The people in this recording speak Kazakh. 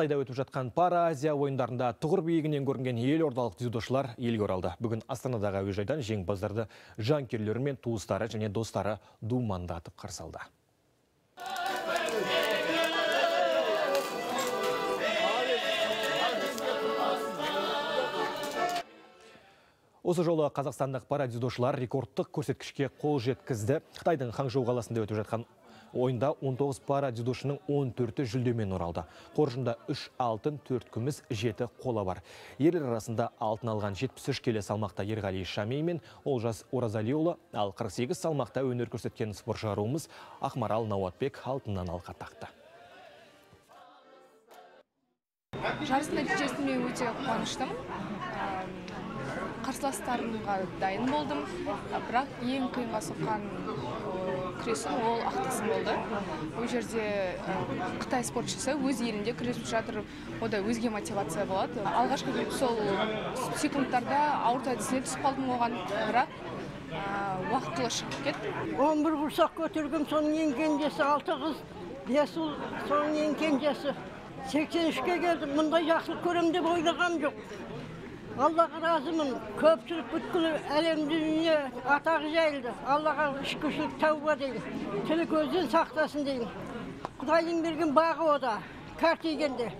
Қытайда өтіп жатқан Пара Азия ойындарында тұғыр биігінен көрінген елордалық дзюдошылар елге оралды. Бүгін Астанадағы әуежайдан жеңімпаздарды жанкүйерлері мен туыстары және достары думандатып қарсы алды. Осы жолы қазақстандық парадидошылар рекордтық көрсеткішке қол жеткізді. Қытайдың Ханчжоу қаласында өтіп жатқан ойында 19 парадидошының 14-і жүлдемен оралды. Қоржында 3 алтын, 4 күміс, 7 қола бар. Ерлер арасында алтын алған 73 келі салмақта Ерғали Шамей мен Олжас Оразалиұлы, ал 48 салмақта өнер көрсеткен спортшыларымыз Ақмарал Науатбек алтыннан алқа тақты. жарыстың нәтижесіне өте қуаныштымын қарсыластарымға дайын болдым бірақ ең қиынға соққан күресім ол ақтасым болды. Ол жерде қытай спортшысы өз елінде күресіп жатыр. Ода өзге мотивация болады. Алғашқы сол секундтарда ауыр әдісіне түсіп қалдым оған. Бірақ уақытылы шығып кетті. Он бір құрсақ көтергім соның ең кенжесі алты қыз бес ұл соның ең кенжесі сексен үшке келдім мұндай жақсылық көрем деп ойлағам жоқ. Аллаға разымын. Көпшілік бүткіл әлем дүние атағы жайылды. Аллаға шүкіршілік тәуба деймін. Тілі көзден сақтасын деймін. Құдайдың берген бағы ода. Кәртейгенде